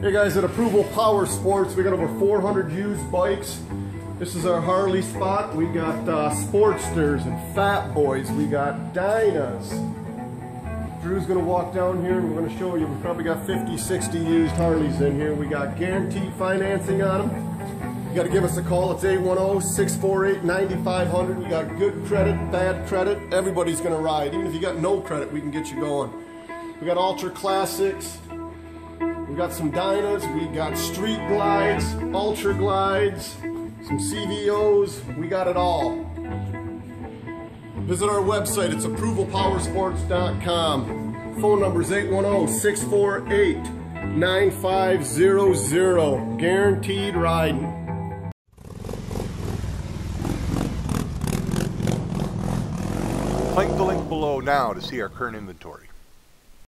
Hey guys, at Approval Power Sports, we got over 400 used bikes. This is our Harley spot. We got uh, Sportsters and Fat Boys. We got Dynas. Drew's gonna walk down here and we're gonna show you. We probably got 50, 60 used Harleys in here. We got guaranteed financing on them. You gotta give us a call. It's 810-648-9500. We got good credit, bad credit. Everybody's gonna ride. Even if you got no credit, we can get you going. We got Ultra Classics. We got some Dynas. We got Street Glides, Ultra Glides, some CVOs. We got it all. Visit our website. It's approvalpowersports.com. Phone number is 810-648-9500. Guaranteed riding. Click the link below now to see our current inventory.